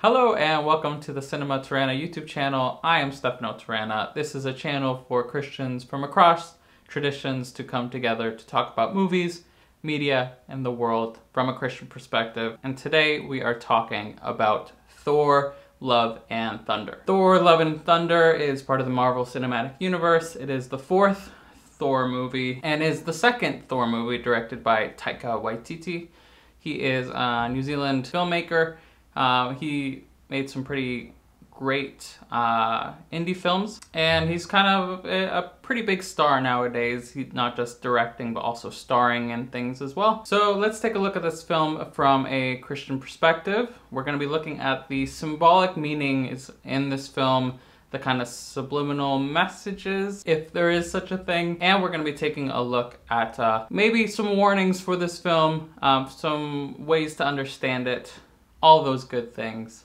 Hello and welcome to the Cinema Terrana YouTube channel. I am Stefano Terrana. This is a channel for Christians from across traditions to come together to talk about movies, media, and the world from a Christian perspective. And today we are talking about Thor, Love, and Thunder. Thor, Love, and Thunder is part of the Marvel Cinematic Universe. It is the fourth Thor movie and is the second Thor movie directed by Taika Waititi. He is a New Zealand filmmaker uh, he made some pretty great uh, indie films, and he's kind of a, a, pretty big star nowadays. He's not just directing, but also starring in things as well. So let's take a look at this film from a Christian perspective. We're going to be looking at the symbolic meanings in this film the kind of subliminal messages, if there is such a thing. And we're going to be taking a look at uh, maybe some warnings for this film, um, some ways to understand it, all those good things.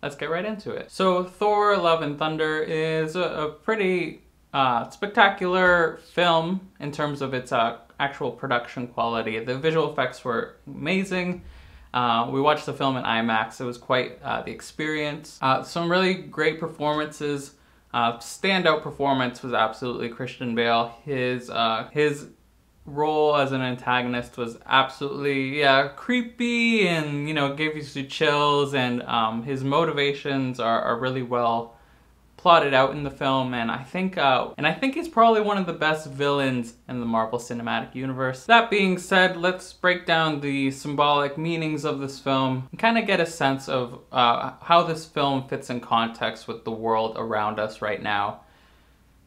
Let's get right into it. So Thor Love and Thunder is a, a pretty uh, spectacular film in terms of its uh, actual production quality. The visual effects were amazing. Uh, we watched the film in IMAX. It was quite uh, the experience. Uh, some really great performances. Uh, standout performance was absolutely Christian Bale. His his role as an antagonist was absolutely yeah creepy and you know gave you chills and um, his motivations are, are really well plotted out in the film and I think uh, and I think he's probably one of the best villains in the Marvel Cinematic Universe. That being said, let's break down the symbolic meanings of this film and kind of get a sense of uh, how this film fits in context with the world around us right now.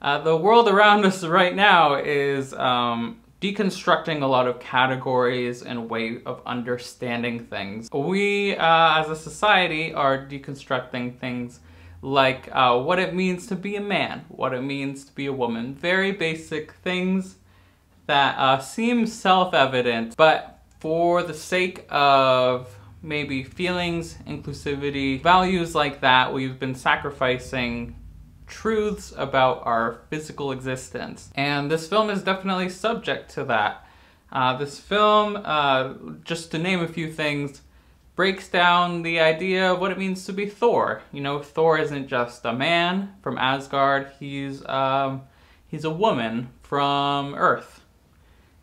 Uh, the world around us right now is um, deconstructing a lot of categories and way of understanding things. We, uh, as a society, are deconstructing things like uh, what it means to be a man, what it means to be a woman. Very basic things that uh, seem self-evident, but for the sake of maybe feelings, inclusivity, values like that, we've been sacrificing truths about our physical existence. And this film is definitely subject to that. Uh, this film, uh, just to name a few things, breaks down the idea of what it means to be Thor. You know, Thor isn't just a man from Asgard, he's, um, he's a woman from Earth.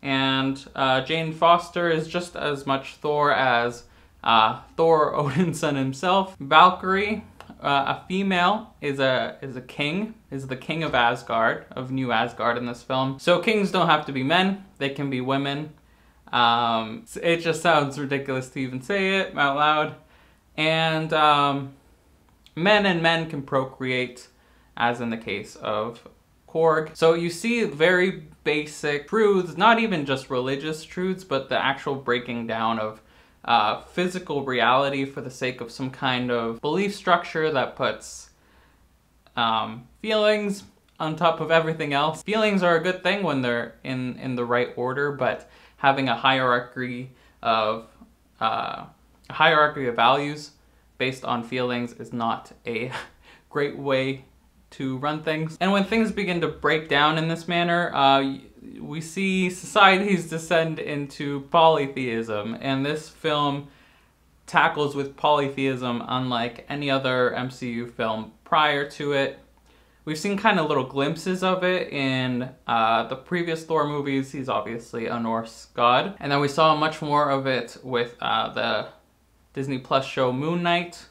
And uh, Jane Foster is just as much Thor as uh, Thor Odinson himself. Valkyrie uh, a female is a is a king, is the king of Asgard, of New Asgard in this film. So kings don't have to be men; they can be women. Um, it just sounds ridiculous to even say it out loud. And um, men and men can procreate, as in the case of Korg. So you see very basic truths, not even just religious truths, but the actual breaking down of uh, physical reality for the sake of some kind of belief structure that puts um, feelings on top of everything else. Feelings are a good thing when they're in, in the right order, but having a hierarchy of uh, a hierarchy of values based on feelings is not a great way to run things. And when things begin to break down in this manner, uh, we see societies descend into polytheism, and this film tackles with polytheism unlike any other MCU film prior to it. We've seen kind of little glimpses of it in uh, the previous Thor movies. He's obviously a Norse god. And then we saw much more of it with uh, the Disney Plus show Moon Knight,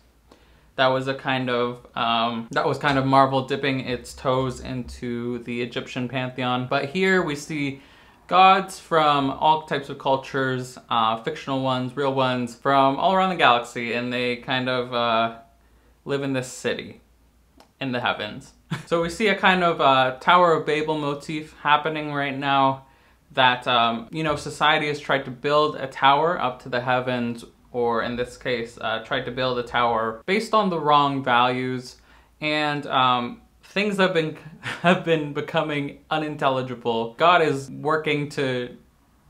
that was a kind of um, that was kind of Marvel dipping its toes into the Egyptian pantheon. But here we see gods from all types of cultures, uh, fictional ones, real ones, from all around the galaxy, and they kind of uh, live in this city in the heavens. so we see a kind of uh, Tower of Babel motif happening right now that, um, you know, society has tried to build a tower up to the heavens or in this case, uh, tried to build a tower based on the wrong values, and um, things have been have been becoming unintelligible. God is working to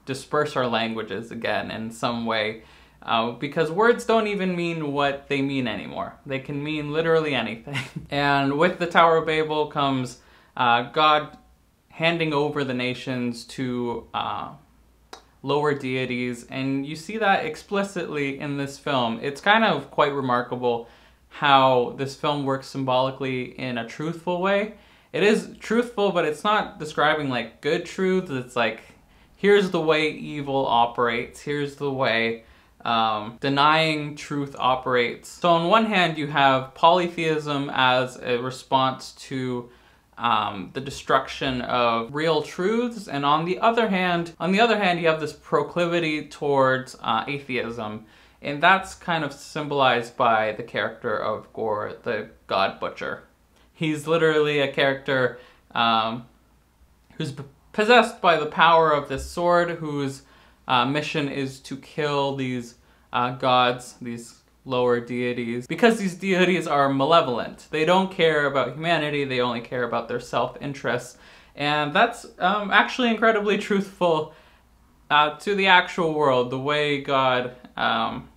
disperse our languages again in some way. Uh, because words don't even mean what they mean anymore. They can mean literally anything. and with the Tower of Babel comes uh, God handing over the nations to uh, lower deities, and you see that explicitly in this film. It's kind of quite remarkable how this film works symbolically in a truthful way. It is truthful, but it's not describing like good truth. It's like, here's the way evil operates, here's the way um, denying truth operates. So, on one hand, you have polytheism as a response to um, the destruction of real truths, and on the other hand, on the other hand, you have this proclivity towards uh, atheism, and that's kind of symbolized by the character of Gorr, the God Butcher. He's literally a character um, who's possessed by the power of this sword, whose uh, mission is to kill these uh, gods, these lower deities because these deities are malevolent. They don't care about humanity, they only care about their self interest. And that's um, actually incredibly truthful uh, to the actual world, the way God um,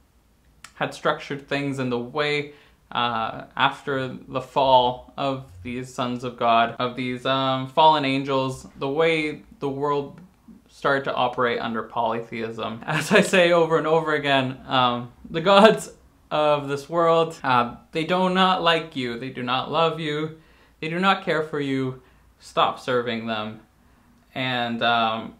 had structured things and the way uh, after the fall of these sons of God, of these um, fallen angels, the way the world started to operate under polytheism. As I say over and over again, um, the gods of this world. Uh, they do not like you. They do not love you. They do not care for you. Stop serving them. And um,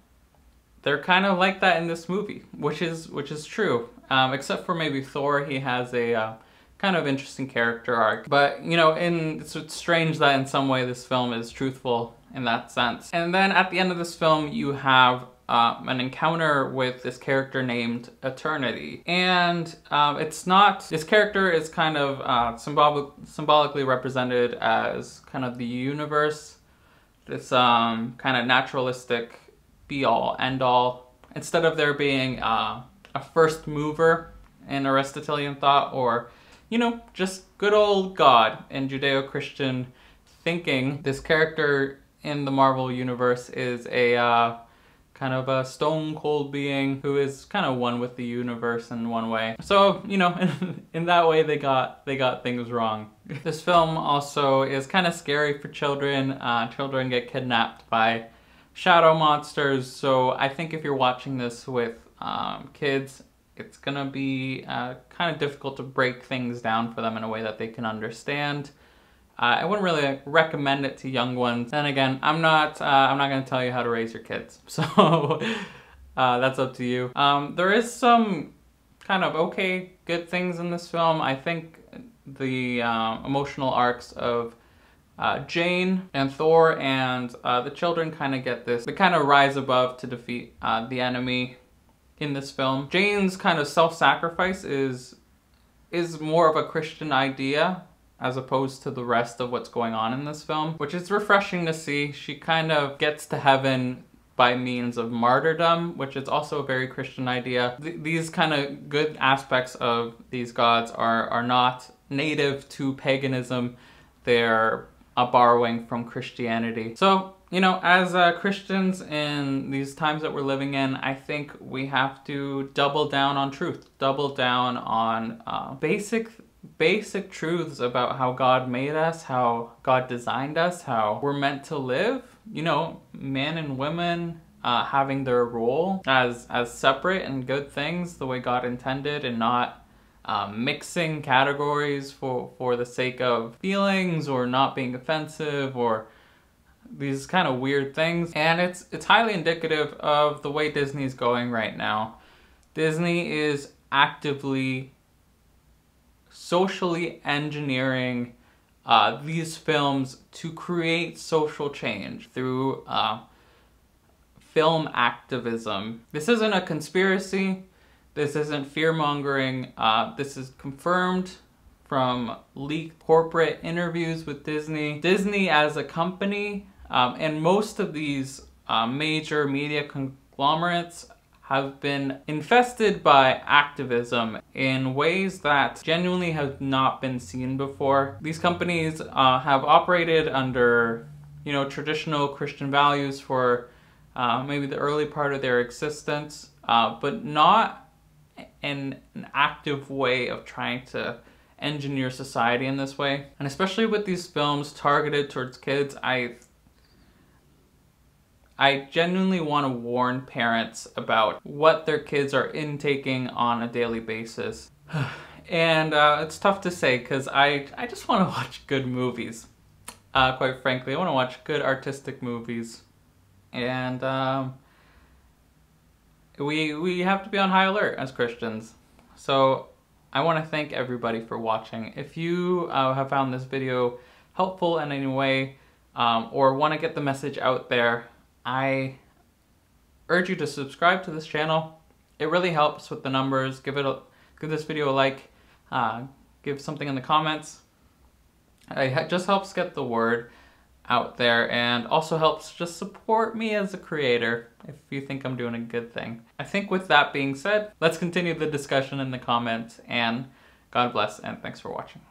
they're kind of like that in this movie, which is which is true. Um, except for maybe Thor, he has a uh, kind of interesting character arc. But you know, in it's, it's strange that in some way this film is truthful in that sense. And then at the end of this film, you have uh, an encounter with this character named Eternity. And um, it's not, this character is kind of uh, symbolic, symbolically represented as kind of the universe, this um, kind of naturalistic be all, end all. Instead of there being uh, a first mover in Aristotelian thought or, you know, just good old God in Judeo Christian thinking, this character in the Marvel universe is a uh, kind of a stone cold being who is kind of one with the universe in one way. So, you know, in, that way they got they got things wrong. this film also is kind of scary for children. Uh, children get kidnapped by shadow monsters, so I think if you're watching this with um, kids, it's gonna be uh, kind of difficult to break things down for them in a way that they can understand. Uh, I wouldn't really recommend it to young ones. And again, I'm not uh, I'm not gonna tell you how to raise your kids, so uh, that's up to you. Um, there is some kind of okay, good things in this film. I think the uh, emotional arcs of uh, Jane and Thor and uh, the children kind of get this. They kind of rise above to defeat the enemy in this film. Jane's kind of self-sacrifice is is more of a Christian idea as opposed to the rest of what's going on in this film, which is refreshing to see. She kind of gets to heaven by means of martyrdom, which is also a very Christian idea. Th these kind of good aspects of these gods are, are not native to paganism, they're a borrowing from Christianity. So, you know, as uh, Christians in these times that we're living in, I think we have to double down on truth, double down on uh, basic basic truths about how God made us, how God designed us, how we're meant to live. You know, men and women uh, having their role as as separate and good things, the way God intended, and not um, mixing categories for for the sake of feelings or not being offensive or these kind of weird things. And it's it's highly indicative of the way Disney's going right now. Disney is actively socially engineering uh, these films to create social change through uh, film activism. This isn't a conspiracy. This isn't fear mongering. Uh, this is confirmed from leaked corporate interviews with Disney. Disney as a company um, and most of these uh, major media conglomerates have been infested by activism in ways that genuinely have not been seen before. These companies uh, have operated under, you know, traditional Christian values for uh, maybe the early part of their existence, uh, but not in an active way of trying to engineer society in this way. And especially with these films targeted towards kids, I I genuinely want to warn parents about what their kids are intaking on a daily basis. and uh, it's tough to say because I, I just want to watch good movies. Uh, quite frankly, I want to watch good artistic movies. And um, we, we have to be on high alert as Christians. So I want to thank everybody for watching. If you uh, have found this video helpful in any way um, or want to get the message out there, I urge you to subscribe to this channel. It really helps with the numbers. Give it a, give this video a like. Uh, give something in the comments. It just helps get the word out there and also helps just support me as a creator if you think I'm doing a good thing. I think with that being said, let's continue the discussion in the comments and God bless and thanks for watching.